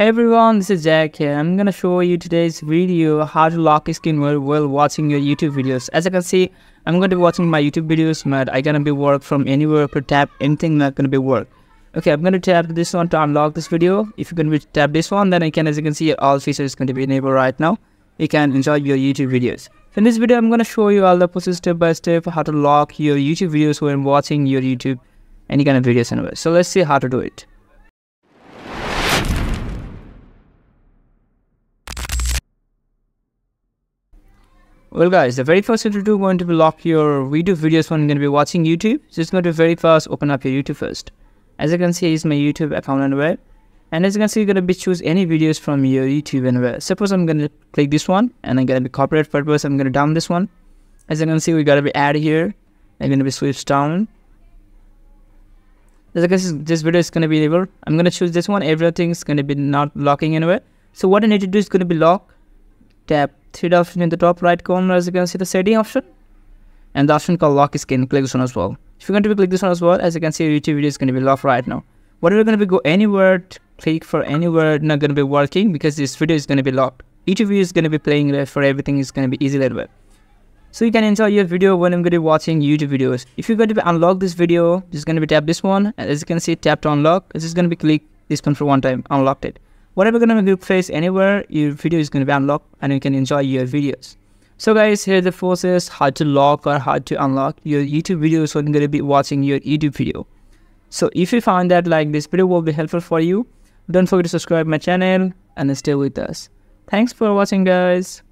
Hey everyone, this is Jack here. I'm gonna show you today's video how to lock your screen while, watching your YouTube videos. As you can see, I'm gonna be watching my YouTube videos, but I gonna be work from anywhere to tap anything not gonna be work. Okay, I'm gonna tap this one to unlock this video. If you're gonna tap this one, then I can, as you can see, all features is to be enabled right now. You can enjoy your YouTube videos. So in this video, I'm gonna show you all the process step by step how to lock your YouTube videos when watching your YouTube any kind of videos anyway. So let's see how to do it. Well guys, the very first thing to do going to be lock your video videos when you're going to be watching YouTube. So it's going to very fast open up your YouTube first. As you can see, is my YouTube account anywhere. And as you can see, you're going to be choose any videos from your YouTube anywhere. Suppose I'm going to click this one and I'm going to be copyright purpose. I'm going to down this one. As you can see, we got to be add here. I'm going to be switched down. As you can see, this video is going to be enabled. I'm going to choose this one. Everything's going to be not locking anywhere. So what I need to do is going to be lock. Tap three option in the top right corner as you can see the setting option and the option called lock screen click this one as well if you're going to be click this one as well as you can see youtube video is going to be locked right now whatever going to be go anywhere click for anywhere not going to be working because this video is going to be locked youtube video is going to be playing for everything is going to be easy that way so you can enjoy your video when I'm going to be watching YouTube videos. If you're going to be unlock this video, just going to be tap this one. And As you can see, tap to unlock. It's just going to be click this one for one time, unlocked it whatever gonna group face anywhere your video is gonna be unlocked and you can enjoy your videos. So guys here the forces how to lock or how to unlock your youtube videos when gonna be watching your youtube video. So if you find that like this video will be helpful for you don't forget to subscribe my channel and stay with us. Thanks for watching guys